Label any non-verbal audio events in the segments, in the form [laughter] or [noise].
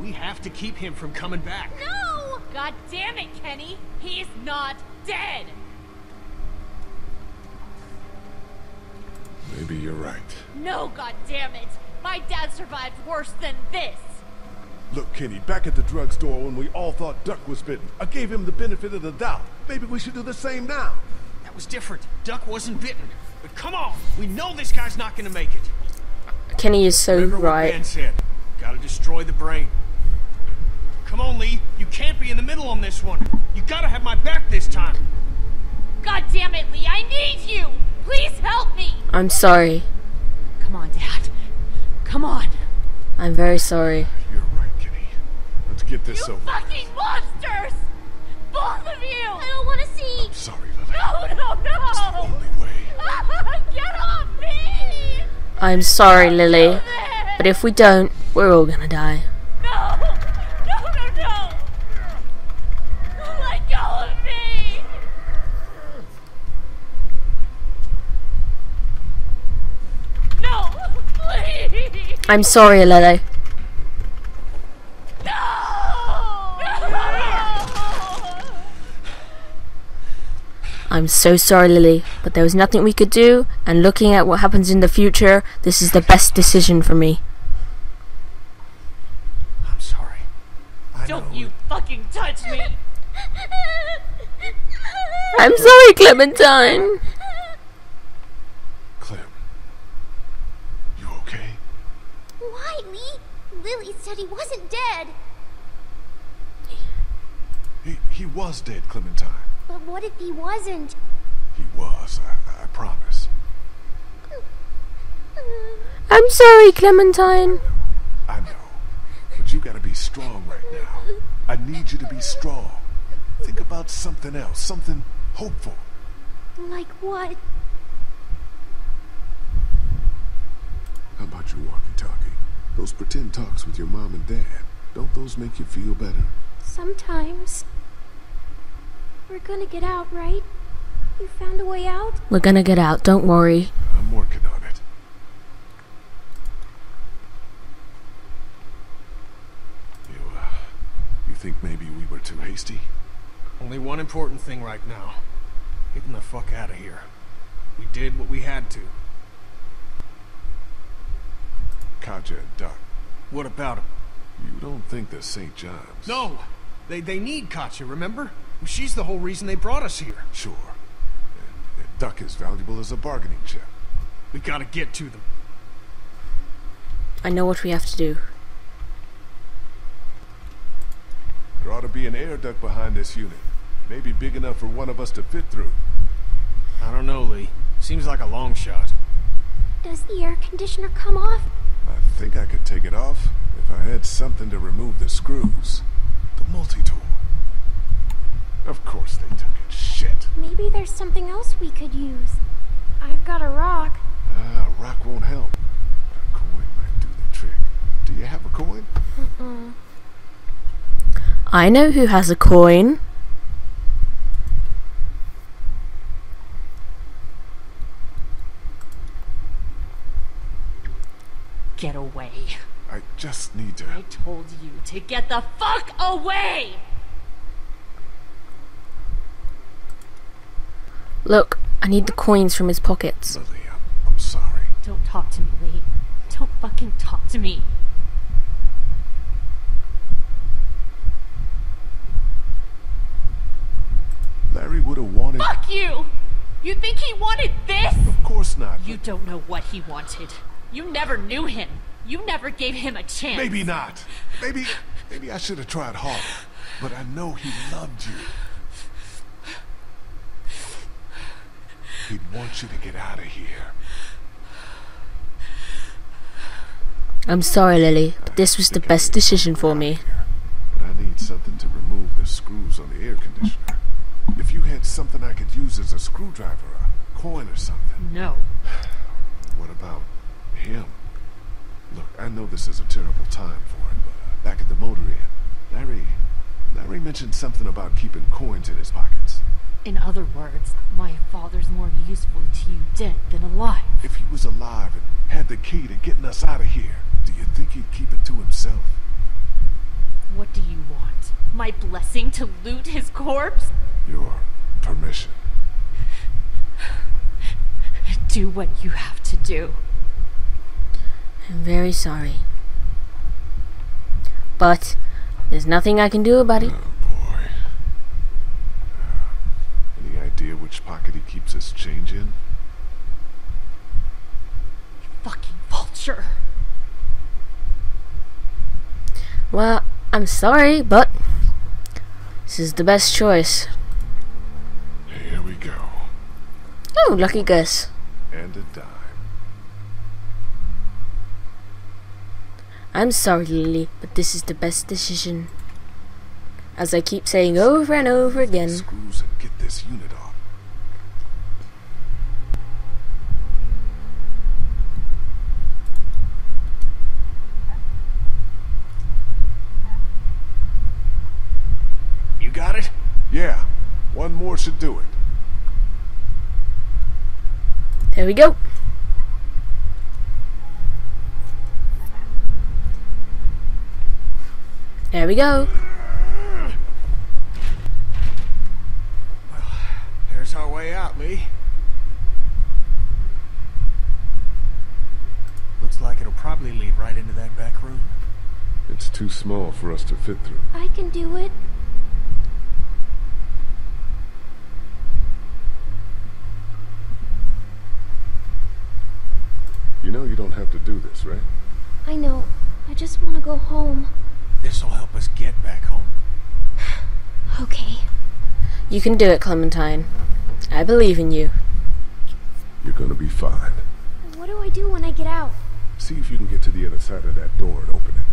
We have to keep him from coming back. No! God damn it, Kenny! He's not dead! Maybe you're right. No, god damn it! My dad survived worse than this! Look, Kenny, back at the drugstore when we all thought Duck was bitten, I gave him the benefit of the doubt. Maybe we should do the same now. That was different. Duck wasn't bitten. But come on, we know this guy's not gonna make it. Kenny is so Remember what right. Ben said. Gotta destroy the brain. Come on, Lee. You can't be in the middle on this one. You gotta have my back this time. God damn it, Lee, I need you! Please help me! I'm sorry. Come on, Dad. Come on. I'm very sorry. You're right, Kenny. Let's get this You over. fucking monsters! Both of you! I don't want to see! Sorry, Lily. No, no, no! It's the Only way. [laughs] Get off me! I'm sorry, Lily. But if we don't, we're all gonna die. No! No, no, no! Let go of me! No! Please! I'm sorry, Lily. No! I'm so sorry, Lily, but there was nothing we could do, and looking at what happens in the future, this is the best decision for me. I'm sorry. I Don't know. you fucking touch me! I'm sorry, Clementine. Clem. You okay? Why, Lee? Lily said he wasn't dead. He, he was dead, Clementine. But what if he wasn't? He was, I, I promise. I'm sorry, Clementine. I know. But you gotta be strong right now. I need you to be strong. Think about something else, something hopeful. Like what? How about your walkie-talkie? Those pretend talks with your mom and dad. Don't those make you feel better? Sometimes. We're gonna get out, right? You found a way out? We're gonna get out, don't worry. I'm working on it. You, uh, you think maybe we were too hasty? Only one important thing right now. Getting the fuck out of here. We did what we had to. Katjaa and Duck, What about him? you don't think the St. John's... No! They, they need Katjaa, remember? She's the whole reason they brought us here. Sure. And, and Duck is valuable as a bargaining chip. We gotta get to them. I know what we have to do. There ought to be an air duct behind this unit. Maybe big enough for one of us to fit through. I don't know, Lee. Seems like a long shot. Does the air conditioner come off? I think I could take it off if I had something to remove the screws. The multi-tool. Of course they took it. Shit. Maybe there's something else we could use. I've got a rock. Ah, a rock won't help. A coin might do the trick. Do you have a coin? I know who has a coin. Get away. I just need to... I told you to get the fuck away! Look, I need the coins from his pockets. Lily, I'm, I'm sorry. Don't talk to me, Lee. Don't fucking talk to me. Larry would have wanted... Fuck you! You think he wanted this? Of course not. You don't know what he wanted. You never knew him. You never gave him a chance. Maybe not. Maybe... Maybe I should have tried harder. But I know he loved you. He'd want you to get out of here. I'm sorry, Lily, but this was the best decision for me. But I need something to remove the screws on the air conditioner. If you had something I could use as a screwdriver, a coin or something. No. What about him? Look, I know this is a terrible time for him, but uh, back at the motor inn, Larry... Larry mentioned something about keeping coins in his pockets. In other words, my father's more useful to you dead than alive. If he was alive and had the key to getting us out of here, do you think he'd keep it to himself? What do you want? My blessing to loot his corpse? Your permission. Do what you have to do. I'm very sorry. But there's nothing I can do about it. Oh boy. Uh, any idea which pocket he keeps his change in? You Fucking vulture. Well, I'm sorry, but this is the best choice. Here we go. Oh, lucky guess. And a dime. I'm sorry, Lily, but this is the best decision. As I keep saying over and over again. Screws and get this unit off. You got it? Yeah, one more should do it. There we go. There we go. Well, There's our way out, Lee. Looks like it'll probably lead right into that back room. It's too small for us to fit through. I can do it. You know you don't have to do this, right? I know. I just want to go home. This'll help us get back home. [sighs] Okay. You can do it, Clementine. I believe in you. You're gonna be fine. What do I do when I get out? See if you can get to the other side of that door and open it.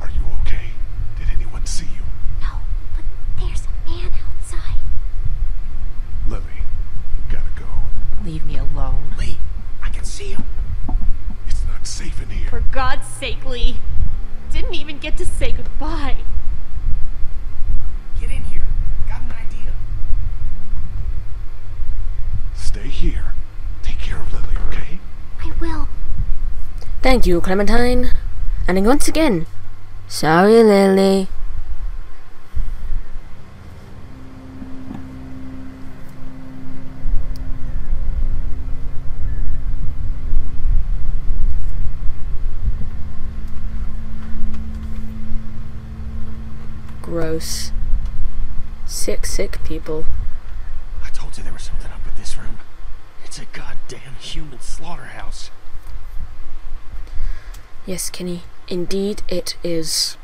Are you okay? Did anyone see you? No, but there's a man outside. Lily, you gotta go. Leave me alone. Lee, I can see him. It's not safe in here. For God's sake, Lee. Didn't even get to say goodbye. Get in here. Got an idea. Stay here. Take care of Lily, okay? I will. Thank you, Clementine. And then once again, sorry, Lily. Gross. Sick, sick people. I told you there was something up with this room. It's a goddamn human slaughterhouse. Yes, Kenny. Indeed, it is.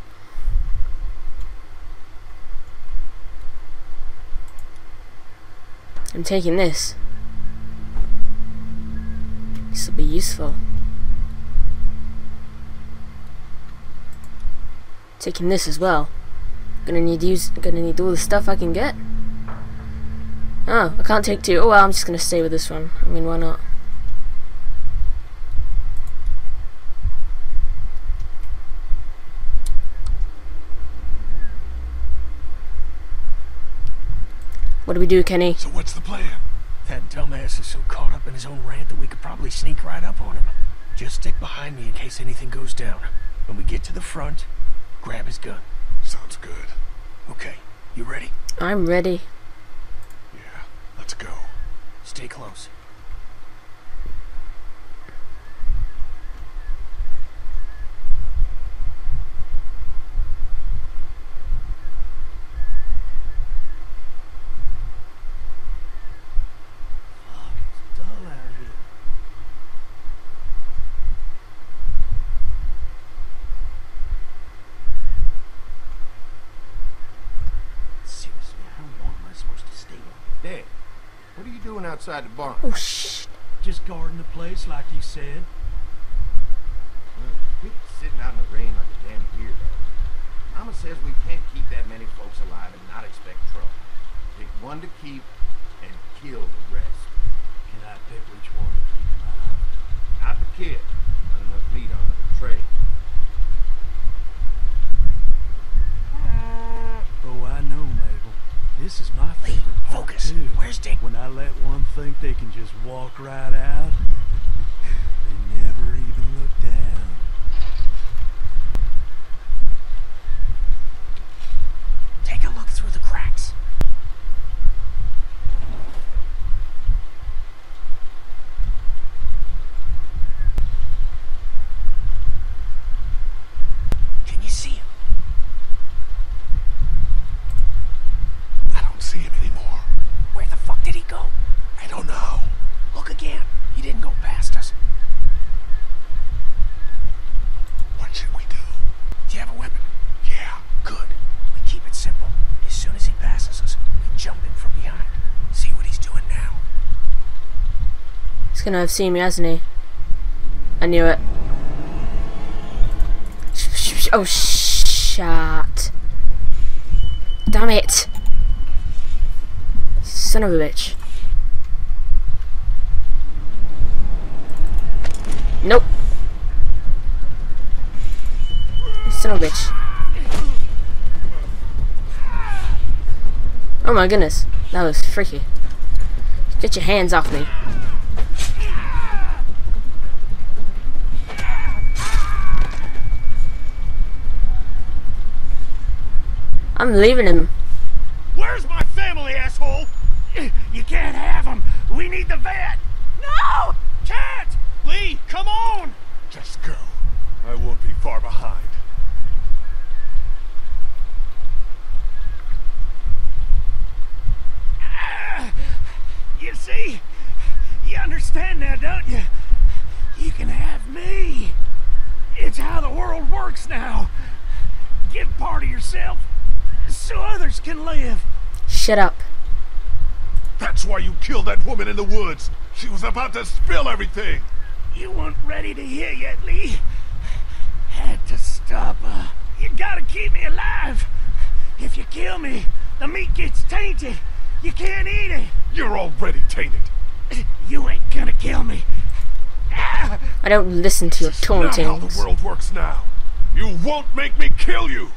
I'm taking this. This will be useful. Taking this as well. Gonna need use. Gonna need all the stuff I can get. Oh, I can't take two. Oh well, I'm just gonna stay with this one. I mean, why not? What do we do, Kenny? So what's the plan? That dumbass is so caught up in his own rant that we could probably sneak right up on him. Just stick behind me in case anything goes down. When we get to the front, grab his gun. Sounds good. Okay, you ready? I'm ready. Yeah, let's go. Stay close. outside the barn. Oh, shh. Just guarding the place like you said. People sitting out in the rain like a damn deer, though. Mama says we can't keep that many folks alive and not expect trouble. Pick one to keep and kill them. Gonna have seen me, hasn't he? I knew it. Oh, shit. Damn it. Son of a bitch. Nope. Son of a bitch. Oh my goodness. That was freaky. Get your hands off me. I'm leaving him. Where's my family, asshole? [clears throat] You can't have them. We need the vet. No! Can't! Lee, come on! Just go. I won't be far behind. [sighs] You see? You understand now, don't you? You can have me. It's how the world works now. Give part of yourself so others can live. Shut up. That's why you killed that woman in the woods. She was about to spill everything. You weren't ready to hear yet, Lee. Had to stop her. You gotta keep me alive. If you kill me, the meat gets tainted. You can't eat it. You're already tainted. You ain't gonna kill me. Ah! I don't listen to your Not how the world works now. You won't make me kill you.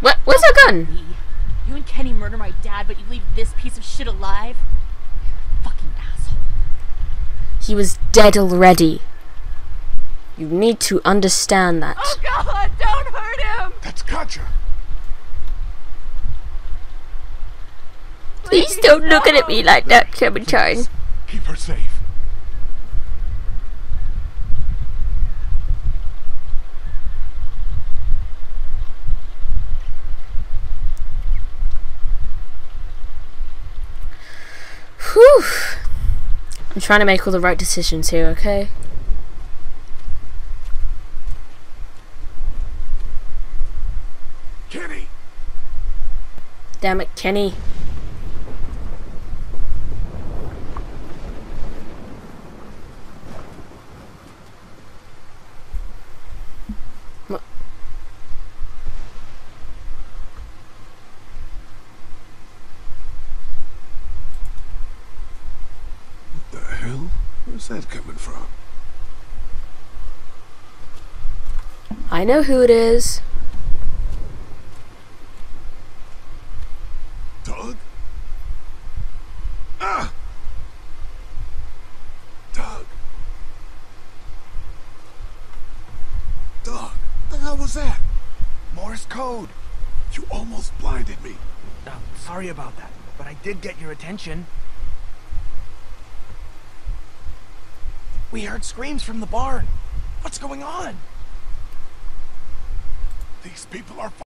What? Where's that gun? Lee, you and Kenny murder my dad, but you leave this piece of shit alive? Fucking asshole. He was dead already. You need to understand that. Oh god, don't hurt him! That's Katjaa. Please don't look at me like that, Clementine. Keep her safe. Whew. I'm trying to make all the right decisions here, okay? Kenny. Damn it, Kenny. What? The hell? Where's that coming from? I know who it is. Doug? Ah! Doug. Doug, the hell was that? Morse code. You almost blinded me. Uh, sorry about that, but I did get your attention. We heard screams from the barn. What's going on? These people are